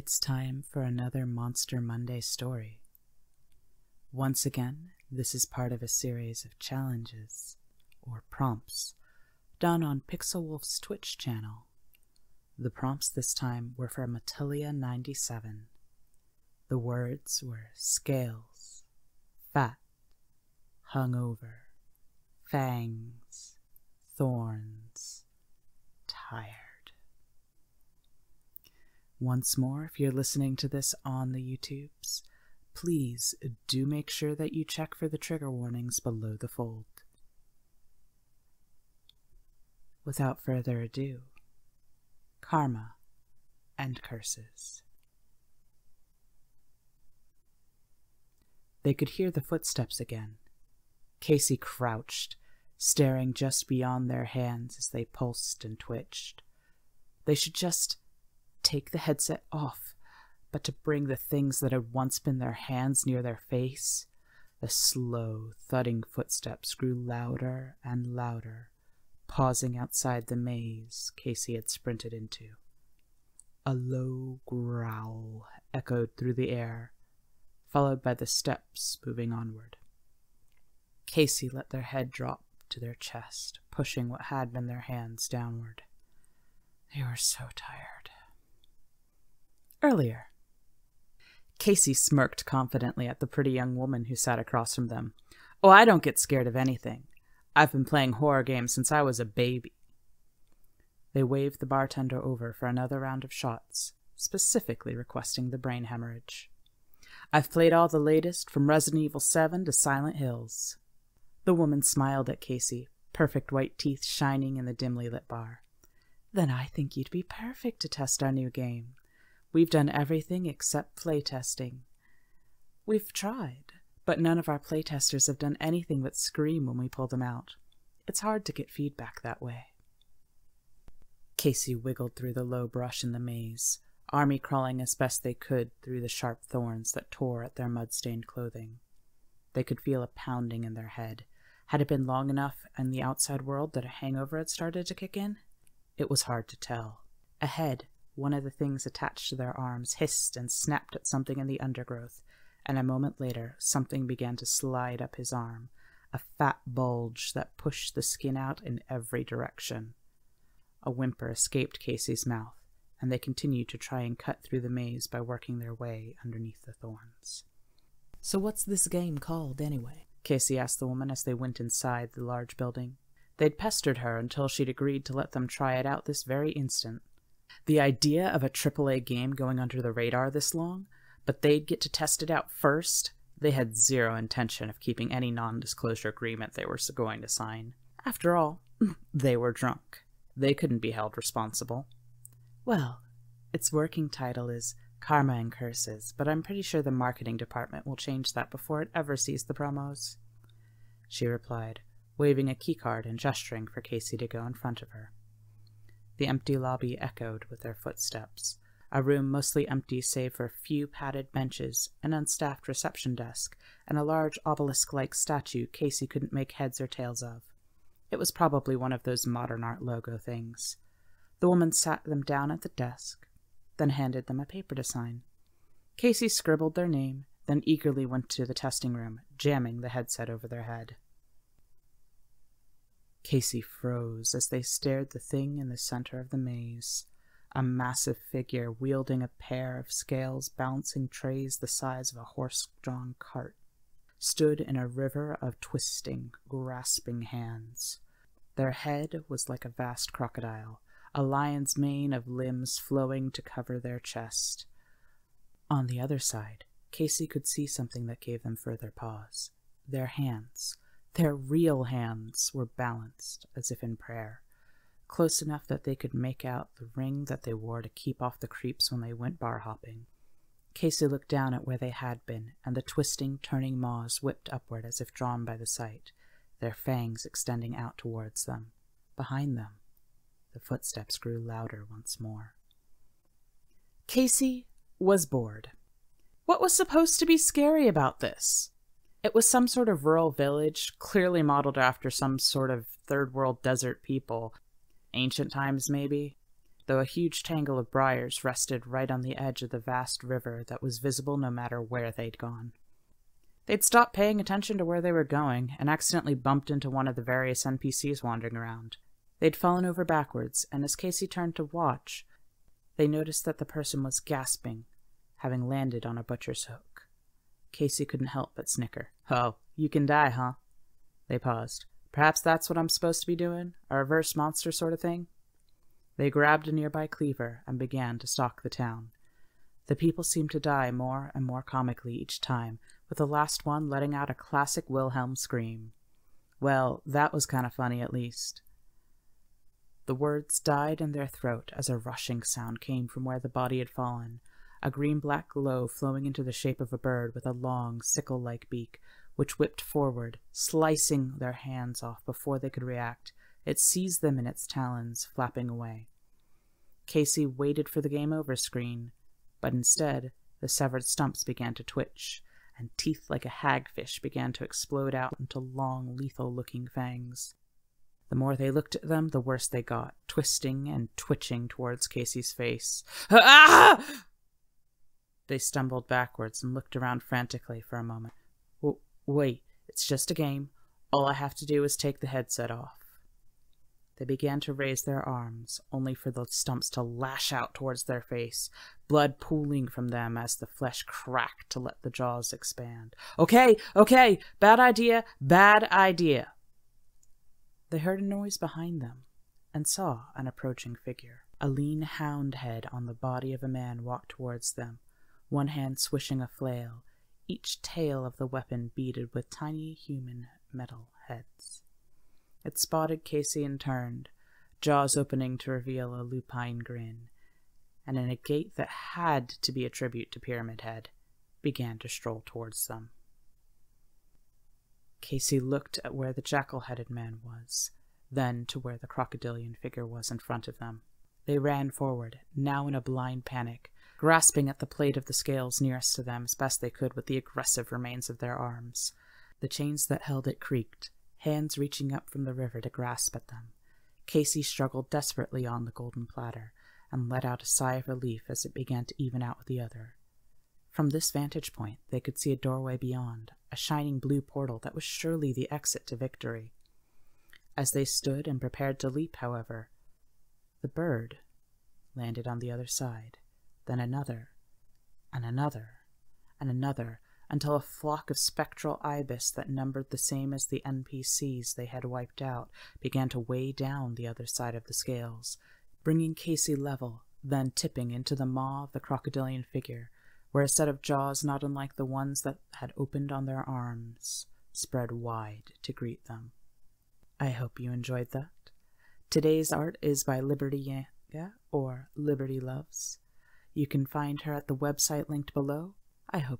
It's time for another Monster Monday story. Once again, this is part of a series of challenges, or prompts, done on Pixelwulllf's Twitch channel. The prompts this time were from Attilia97. The words were scales, fat, hungover, fangs, thorns, tired. Once more, if you're listening to this on the YouTubes, please do make sure that you check for the trigger warnings below the fold. Without further ado, karma and curses. They could hear the footsteps again. Casey crouched, staring just beyond their hands as they pulsed and twitched. They should just take the headset off, but to bring the things that had once been their hands near their face. The slow, thudding footsteps grew louder and louder, pausing outside the maze Casey had sprinted into. A low growl echoed through the air, followed by the steps moving onward. Casey let their head drop to their chest, pushing what had been their hands downward. They were so tired. Earlier. Casey smirked confidently at the pretty young woman who sat across from them. Oh, I don't get scared of anything. I've been playing horror games since I was a baby. They waved the bartender over for another round of shots, specifically requesting the brain hemorrhage. I've played all the latest, from Resident Evil 7 to Silent Hills. The woman smiled at Casey, perfect white teeth shining in the dimly lit bar. Then I think you'd be perfect to test our new game. We've done everything except playtesting. We've tried, but none of our playtesters have done anything but scream when we pull them out. It's hard to get feedback that way. Casey wiggled through the low brush in the maze, army crawling as best they could through the sharp thorns that tore at their mud-stained clothing. They could feel a pounding in their head. Had it been long enough in the outside world that a hangover had started to kick in? It was hard to tell. Ahead, one of the things attached to their arms hissed and snapped at something in the undergrowth, and a moment later something began to slide up his arm, a fat bulge that pushed the skin out in every direction. A whimper escaped Casey's mouth, and they continued to try and cut through the maze by working their way underneath the thorns. So what's this game called, anyway? Casey asked the woman as they went inside the large building. They'd pestered her until she'd agreed to let them try it out this very instant. The idea of a AAA game going under the radar this long, but they'd get to test it out first, they had zero intention of keeping any non disclosure agreement they were going to sign. After all, they were drunk. They couldn't be held responsible. Well, its working title is Karma and Curses, but I'm pretty sure the marketing department will change that before it ever sees the promos. She replied, waving a keycard and gesturing for Casey to go in front of her. The empty lobby echoed with their footsteps. A room mostly empty save for a few padded benches, an unstaffed reception desk, and a large obelisk-like statue Casey couldn't make heads or tails of. It was probably one of those modern art logo things. The woman sat them down at the desk, then handed them a paper to sign. Casey scribbled their name, then eagerly went to the testing room, jamming the headset over their head. Casey froze as they stared the thing in the center of the maze. A massive figure wielding a pair of scales balancing trays the size of a horse drawn cart stood in a river of twisting, grasping hands. Their head was like a vast crocodile, a lion's mane of limbs flowing to cover their chest. On the other side, Casey could see something that gave them further pause. Their hands, their real hands were balanced, as if in prayer, close enough that they could make out the ring that they wore to keep off the creeps when they went bar hopping. Casey looked down at where they had been, and the twisting, turning maws whipped upward as if drawn by the sight, their fangs extending out towards them. Behind them, the footsteps grew louder once more. Casey was bored. What was supposed to be scary about this? It was some sort of rural village, clearly modeled after some sort of third world desert people. Ancient times, maybe? though a huge tangle of briars rested right on the edge of the vast river that was visible no matter where they'd gone. They'd stopped paying attention to where they were going and accidentally bumped into one of the various NPCs wandering around. They'd fallen over backwards, and as Casey turned to watch, they noticed that the person was gasping, having landed on a butcher's hook. Casey couldn't help but snicker. Oh, you can die, huh? They paused. Perhaps that's what I'm supposed to be doing? A reverse monster sort of thing? They grabbed a nearby cleaver and began to stalk the town. The people seemed to die more and more comically each time, with the last one letting out a classic Wilhelm scream. Well, that was kind of funny at least. The words died in their throat as a rushing sound came from where the body had fallen, a green black glow flowing into the shape of a bird with a long, sickle like beak, which whipped forward, slicing their hands off before they could react. It seized them in its talons, flapping away. Casey waited for the game over screen, but instead, the severed stumps began to twitch, and teeth like a hagfish began to explode out into long, lethal looking fangs. The more they looked at them, the worse they got, twisting and twitching towards Casey's face. Ah! They stumbled backwards and looked around frantically for a moment. W wait, it's just a game. All I have to do is take the headset off. They began to raise their arms, only for the stumps to lash out towards their face, blood pooling from them as the flesh cracked to let the jaws expand. Okay, okay, bad idea, bad idea. They heard a noise behind them and saw an approaching figure. A lean hound head on the body of a man walked towards them, one hand swishing a flail, each tail of the weapon beaded with tiny human metal heads. It spotted Casey and turned, jaws opening to reveal a lupine grin, and in a gait that had to be a tribute to Pyramid Head, began to stroll towards them. Casey looked at where the jackal headed man was, then to where the crocodilian figure was in front of them. They ran forward, now in a blind panic, grasping at the plate of the scales nearest to them as best they could with the aggressive remains of their arms. The chains that held it creaked, hands reaching up from the river to grasp at them. Casey struggled desperately on the golden platter and let out a sigh of relief as it began to even out with the other. From this vantage point, they could see a doorway beyond, a shining blue portal that was surely the exit to victory. As they stood and prepared to leap, however, the bird landed on the other side, then another, and another, and another, until a flock of spectral ibis that numbered the same as the NPCs they had wiped out began to weigh down the other side of the scales, bringing Casey level, then tipping into the maw of the crocodilian figure, where a set of jaws not unlike the ones that had opened on their arms spread wide to greet them. I hope you enjoyed that. Today's art is by Liberty Yanaga, or Liberty Loves. You can find her at the website linked below. I hope